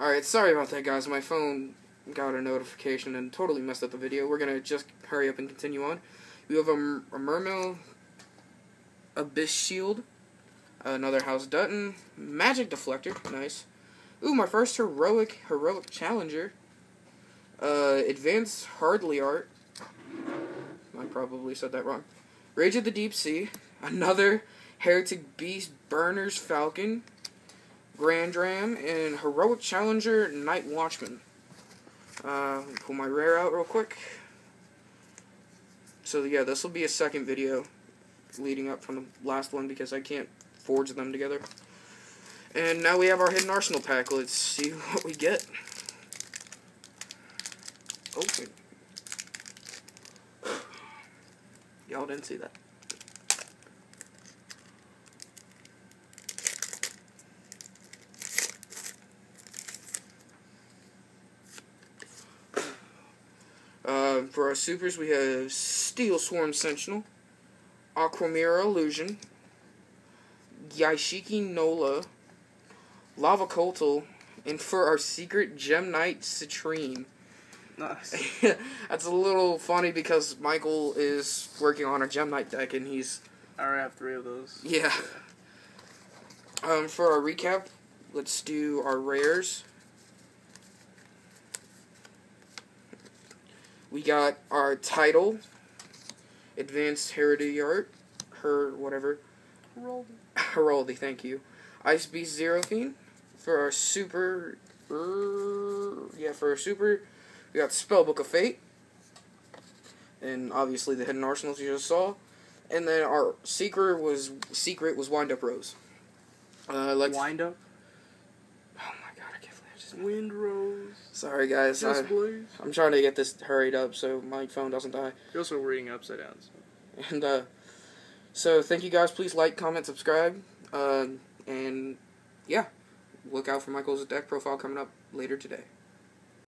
Alright, sorry about that, guys. My phone got a notification and totally messed up the video. We're gonna just hurry up and continue on. We have a, a Mermail Abyss Shield, another House Duston, Magic Deflector, nice. Ooh, my first heroic heroic challenger. Uh, Advanced Hardly Art. I probably said that wrong. Rage of the Deep Sea, another Heraldic Beast Berners Falcon, Grand Ram, and Heroic Challenger Night Watchman. Uh, pull my rare out real quick. So yeah, this will be a second video leading up from the last one because I can't forge them together. And now we have our Hidden Arsenal pack. Let's see what we get. Open. Y'all didn't see that. Uh, for our supers, we have Steel Swarm Sentinel, Aquamirror Illusion, Yaishiki Nola, Lava Coltal, and for our secret Gem Knight Citrine. Nice. That's a little funny because Michael is working on a Gem Knight deck and he's I already have three of those. yeah. Um, for our recap, let's do our rares. We got our title, Advanced Heritage Art, her whatever, Roll. Heraldi, thank you. Ice Beast Zerofyne for our super. er, yeah, for our super, we got Spellbook of Fate, and obviously the Hidden Arsenals you just saw, and then our secret was secret was Wind Up Rose. Uh, like Wind up. Oh my god, I can't believe I just. Wind rose. Sorry guys, I, Just blaze. I'm trying to get this hurried up so my phone doesn't die. You're also reading upside down. So. And uh, so thank you guys. Please like, comment, subscribe, uh, and yeah, look out for Michael's deck profile coming up later today.